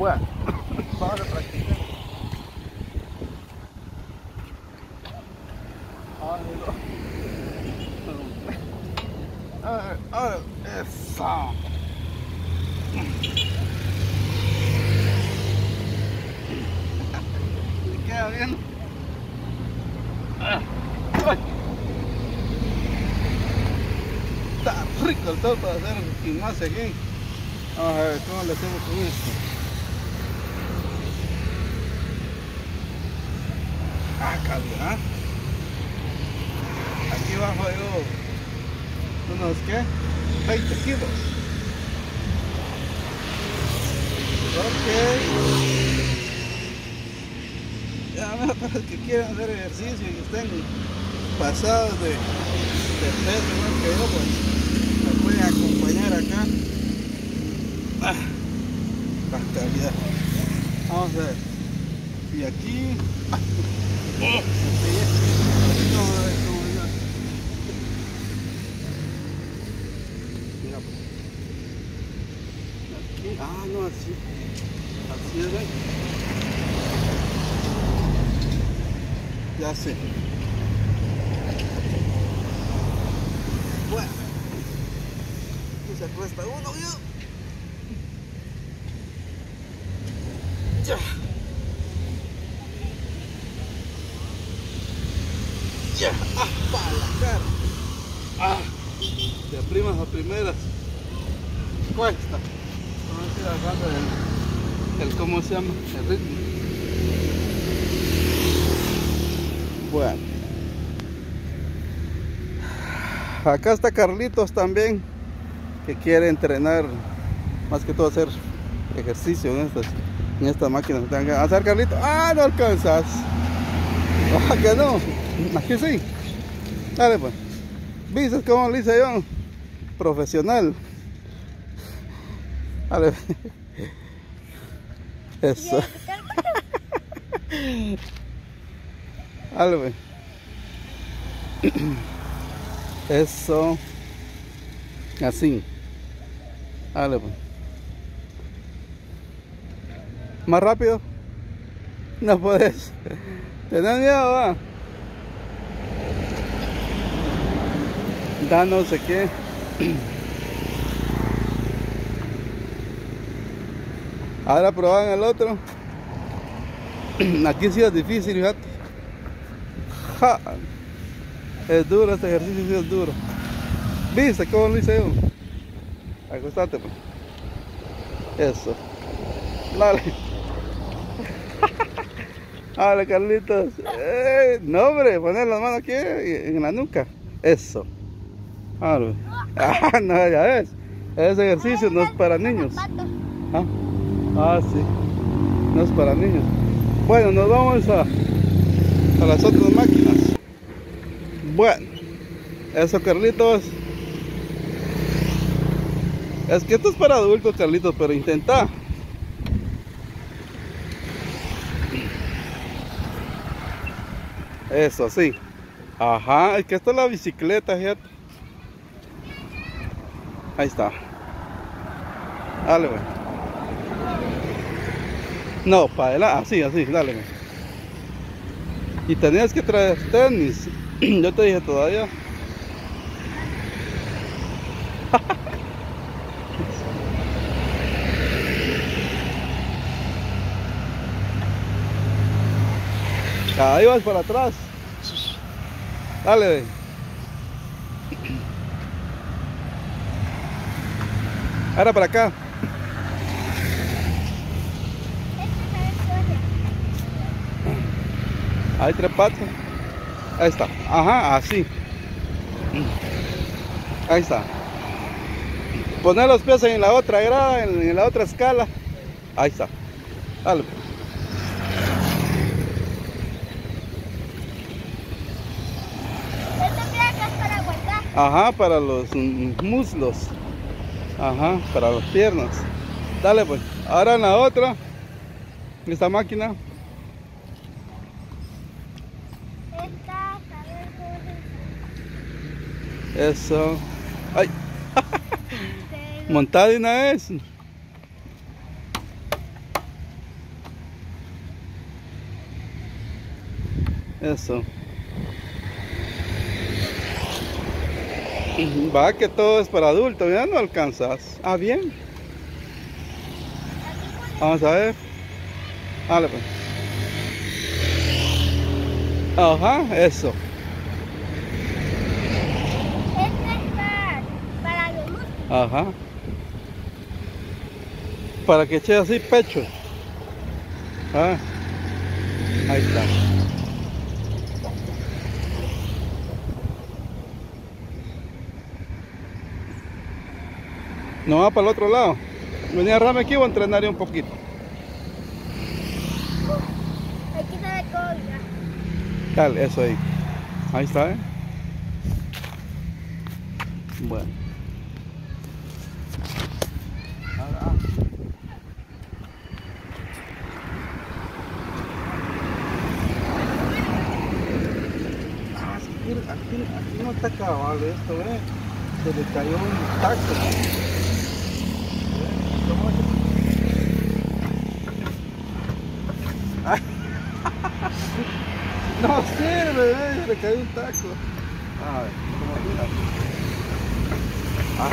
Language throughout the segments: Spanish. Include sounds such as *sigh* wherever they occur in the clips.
Bueno, vamos a practicar. A ver, a ver, eso. ¿Te queda bien? Está rico el todo para hacer gimnasia aquí. Vamos a ver cómo le hacemos con esto. Ah. ¿ah? Aquí bajo yo unos qué? 20 kilos. Ok. Ya me *laughs* para los que quieran hacer ejercicio y estén pasados de, de peso igual que yo, pues me pueden acompañar acá. Ah, la. Vamos a ver. Y aquí. Ah, oh, Vamos a ver cómo iba. Mira pues. Aquí. Ah, no, así. Así es, ¿ven? Ya sé. Bueno. Aquí se acuesta uno, yo. Ya. Ya. Ah, para la. Ah. De primas a primeras. Cuesta. Vamos a ir agarrando el, el, ¿cómo se llama? El ritmo. Bueno. Acá está Carlitos también, que quiere entrenar, más que todo hacer ejercicio en estas, en estas máquinas. ¿Tengan que hacer Carlitos? ¡Ah, no alcanzas! ¡Ah, que no! Aquí sí. Dale pues. ¿Viste cómo lo hice yo? Profesional. Dale. *laughs* Eso. *laughs* Dale pues. *clears throat* Eso. Así. Dale pues. Más rápido. No puedes. *laughs* ¿Tenés miedo, va? No sé qué. Ahora proban el otro. Aquí sí es difícil, fíjate. Ja. Es duro este ejercicio, sí es duro. ¿Viste cómo lo hice yo? Acostate, pues. Eso. Dale. *laughs* Dale, Carlitos. Eh, no, hombre, poner las manos aquí en la nuca. Eso. *laughs* Ah, no, ya ves. Ese ejercicio no es para niños. Ah, ah, sí. No es para niños. Bueno, nos vamos a, a las otras máquinas. Bueno, eso, Carlitos. Es que esto es para adultos, Carlitos, pero intenta. Eso, sí. Ajá, es que esto es la bicicleta, fíjate. Ahí está. Dale, güey. No, para adelante, así, así, dale, güey. Y tenías que traer tenis. *clears throat* Yo te dije todavía. *laughs* Ahí vas para atrás. Dale. ve. Ahora para acá. Ahí tres patas. Ahí está. Ajá, así. Ahí está. Poner los pies en la otra grada, en, en la otra escala. Ahí está. Dale. Esta placa es para guardar. Ajá, para los muslos. Ajá, para las piernas. Dale pues. Ahora en la otra, esta máquina. Eso. Ay. *laughs* Montada una vez. Eso. *laughs* Va que todo es para adultos, ya no alcanzas. Ah, bien. Vamos a ver. Dale pues. Ajá, eso. Es para. Ajá. Para que eche así pecho. Ah. Ahí está. No va para el otro lado. Venía rame aquí o entrenar un poquito. Aquí ve todo ya. Dale, eso ahí. Ahí está, ¿eh? Bueno. Ah. Ah, aquí, aquí, aquí no está cabal esto, ¿eh? Se le cayó un taco. ¿Eh? ¿Cómo es? Ay. *laughs* No sirve, ¿eh? le cayó un taco. A ver, ¿cómo mira? Ah.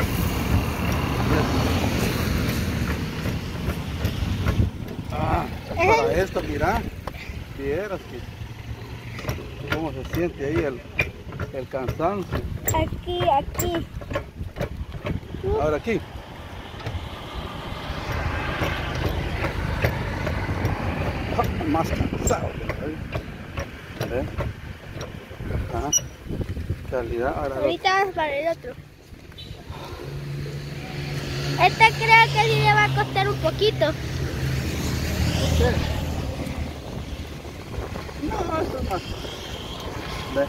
Ah, para esto, mira. Vieras que cómo se siente ahí el, el cansancio. Aquí, aquí. Ahora aquí. Más cansado. ¿Eh? Ajá. Calidad. Ahora lo- Ahorita vamos para el otro. Este creo que sí le va a costar un poquito. ¿Qué? No, esto es más. Ve.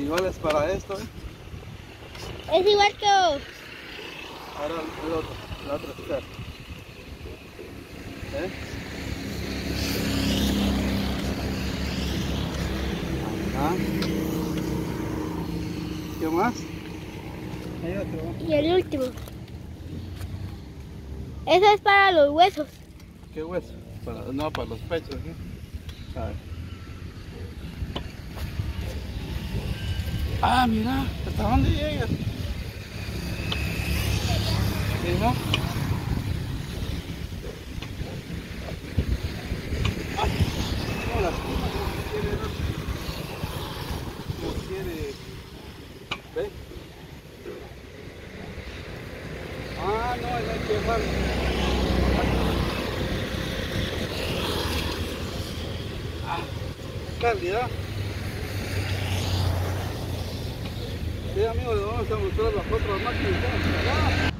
Igual es para esto, ¿eh? Es igual que Ahora el otro, la otra. ¿Eh? ¿Qué más? Hay otro. y el último. Eso es para los huesos. ¿Qué hueso? Para, no, para los pechos. ¿sí? A ver. Ah, mira, ¿hasta dónde llegas? Ay, no, la espuma como quiere, ¿no? Como quiere. ¿Ve? Ah, no, no hay que dejarlo. calidad. Sí, a mostrar las otras máquinas. Acá.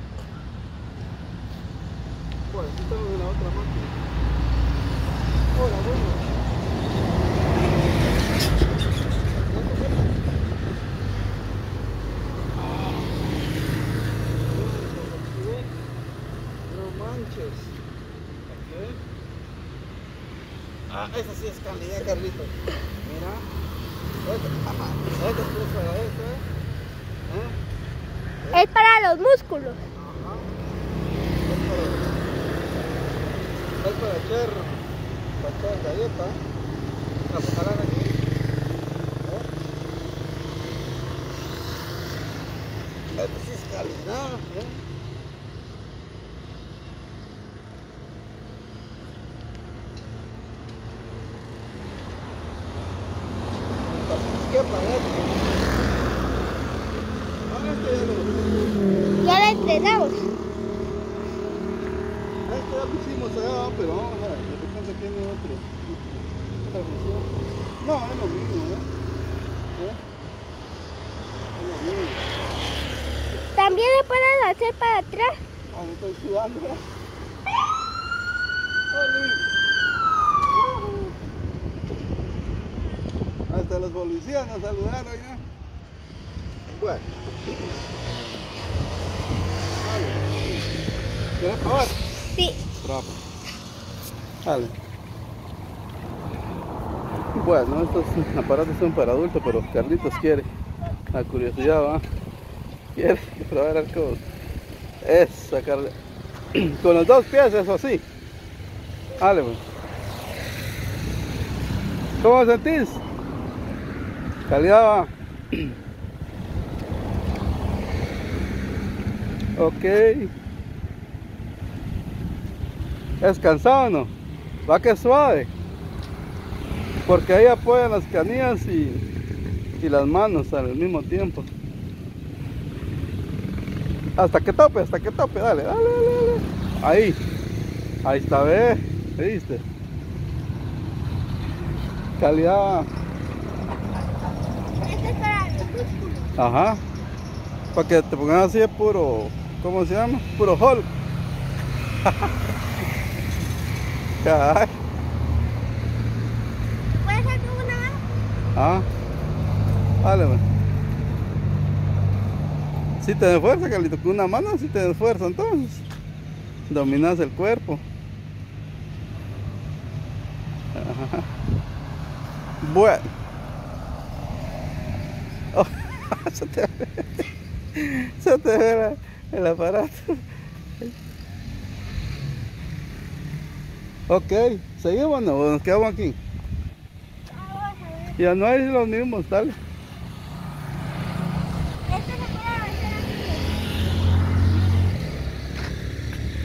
Pues aquí estamos en la otra máquina. Hola, bueno. Ah, esa sí es calidad, Carlito. Mira. Esta, esta es. ¿Eh? Es para los músculos. Ajá. Para, es para para galleta. Para. ¿Eh? ¿eh? Ah, este ya lo... La entrenamos. Este ya lo hicimos allá, pero vamos a ver, de repente tiene otro. Otra función. No, es lo mismo, ¿eh? ¿Eh? Es lo mismo. También le pueden hacer para atrás. Ah, me estoy sudando, ¿eh? Hasta los policías nos saludaron ya. Bueno. ¿Quieres probar? Sí. Bravo. Dale. Bueno, estos aparatos son para adultos, pero Carlitos quiere. La curiosidad va. Quiere probar algo. Esa Carla. Con los dos pies, eso sí. Dale, pues. ¿Cómo sentís? Calidad va. *clears throat* Ok. ¿Es cansado o no? Va que suave. Porque ahí apoyan las canillas y, y las manos al mismo tiempo. Hasta que tope, hasta que tope, dale, dale, dale, Ahí. Ahí está, ve. ¿Viste? Calidad. Este es para los músculos. Ajá. Para que te pongan así de puro, ¿cómo se llama? Puro Hulk. *laughs* Caray. ¿Puedes hacer con una mano? Ah. Dale, man. Si te esfuerza, Carlito, con una mano si te esfuerza entonces. Dominas el cuerpo. Bueno. Oh, *laughs* se te ve, se te ve el aparato. Ok, seguimos o no? nos quedamos aquí. Ah, a. Ya no hay los mismos, dale. Este.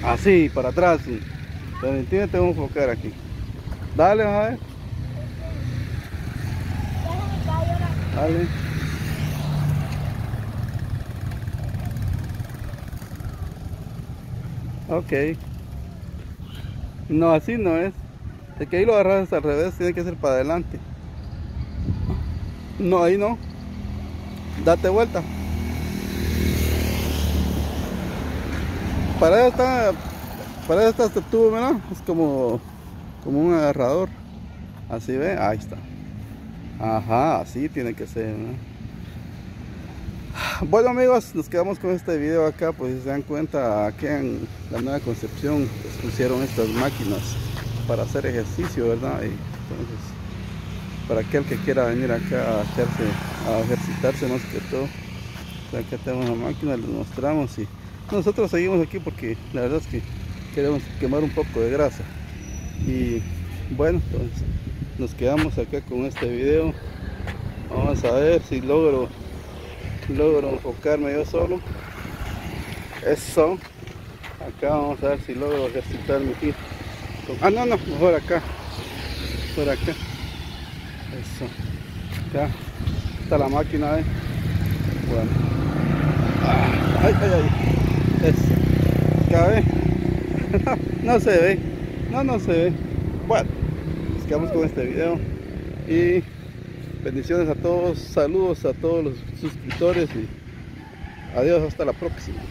Así, para atrás, sí. Permíteme, tengo que enfocar aquí. Dale, a ver, dale. Ok. No, así no es. Es que ahí lo agarras al revés, tiene que ser para adelante. No, ahí no. Date vuelta. Para eso está, para eso está este tubo, ¿verdad? Es como, como un agarrador. Así ve, ahí está. Ajá, así tiene que ser, ¿no? *laughs* Bueno amigos, nos quedamos con este video acá, pues si se dan cuenta, aquí en la Nueva Concepción pues, pusieron estas máquinas para hacer ejercicio, ¿verdad? Y entonces, para aquel que quiera venir acá a hacerse, a ejercitarse más que todo, pues, acá tenemos la máquina, les mostramos y nosotros seguimos aquí porque la verdad es que queremos quemar un poco de grasa. Y bueno, entonces nos quedamos acá con este video. Vamos a ver si logro logro enfocarme yo solo. Eso. Acá vamos a ver si logro ejercitarme aquí. Con- Ah, no, no, mejor acá. Por acá. Eso. Ya. Está la máquina, ¿eh? Bueno. Ah, Ay, ay, ay. Eso. ¿Ya ve? *laughs* no se ve. No, no se ve. Bueno, nos quedamos con este video. Y bendiciones a todos. Saludos a todos los suscriptores. Y adiós, hasta la próxima.